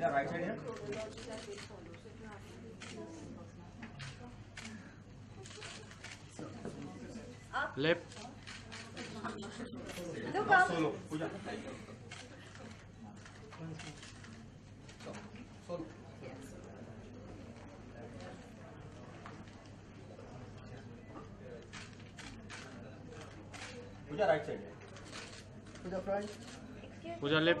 right side here. Left. Solo. Puja. Solo. Puja right side. Puja front. Puja left.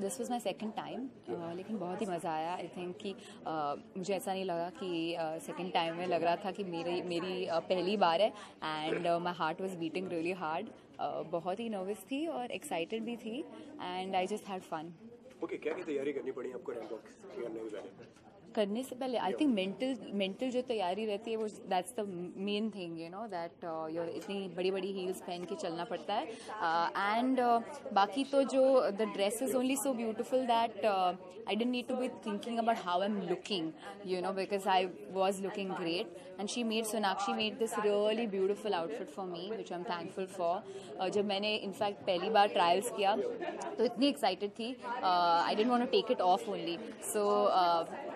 This was my second time लेकिन बहुत ही मज़ा आया। I think कि uh, मुझे ऐसा नहीं लगा कि सेकेंड uh, टाइम में लग रहा था कि मेरी मेरी uh, पहली बार है। And my heart was beating really hard बहुत ही नर्वस थी और एक्साइटेड भी थी। And I just had fun okay क्या क्या तैयारी करनी पड़ी आपको रैम वॉक करने के करने से पहले आई थिंक मेंटल मेंटल जो तैयारी रहती है वो that's the main thing you know that your इतनी बड़ी बड़ी हील्स पहन के चलना पड़ता है। एंड uh, बाकी तो जो the dress is only so beautiful that I don't need to be thinking about how I am looking you know because I was looking great and she made Sonakshi made this really beautiful outfit for me which I am thankful for जब मैंने in fact पहली बार trials किया तो इतनी excited थी। I don't want to take it off only so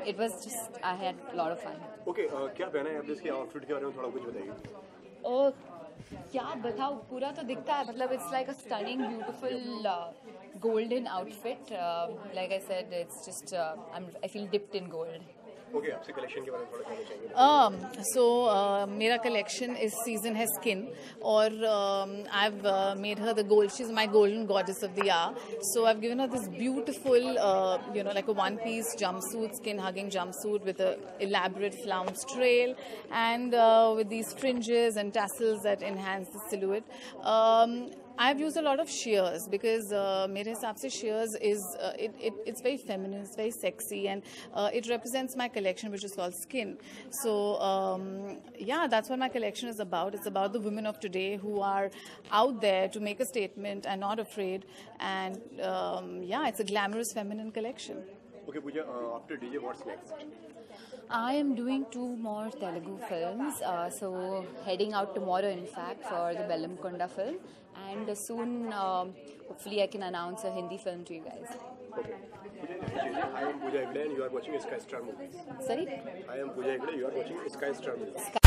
it was just a lot of fun. Okay, uh, क्या पहना है आपने इसके आउटफिट के बारे में थोड़ा कुछ बताइए Oh, क्या बताओ पूरा तो दिखता है मतलब it's like a stunning beautiful golden outfit uh, like i said it's just uh, i'm i feel dipped in gold so मेरा कलेक्शन इस सीज़न है स्किन और I have made her the gold she is my golden goddess of the R so I've given her this beautiful you know like a one piece jump skin hugging jump with elaborate फ्लाउ स्ट्रेल and with these fringes and tassels that enhance the silhouette I've used a lot of shears because uh, mere hisab se shears is uh, it, it, it's very feminine, it's very sexy, and uh, it represents my collection, which is called Skin. So um, yeah, that's what my collection is about. It's about the women of today who are out there to make a statement and not afraid. And um, yeah, it's a glamorous feminine collection. Okay, Pooja, uh, after DJ, what's next? I am doing two more Telugu films. Uh, so heading out tomorrow, in fact, for the Bellamkonda film, and soon, uh, hopefully, I can announce a Hindi film to you guys. Okay. I am Pooja Hegde and you are watching Sky Star Movies. Sorry? I am Pooja Hegde, you are watching Sky Star Movies. Sky